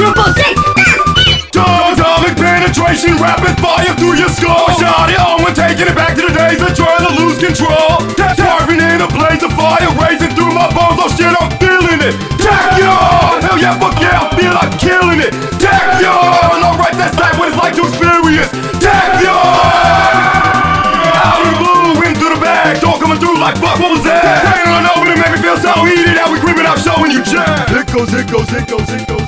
Yeah! Triple six! Atomic penetration, rapid fire through your skull. Shot it on, we're taking it back to the days of trying to lose control. Carving in a blaze of fire, racing through my bones. Oh shit, I'm feeling it. Tachyon! Hell yeah, fuck yeah, I feel like killing it. Tachyon! Alright, that's like what it's like to experience. Tachyon! Out of the blue, into the bag, dog coming through like fuck, what was that? Pain on over it make me feel so heated, now we creeping up, showing you jack. It goes, it goes, it goes, it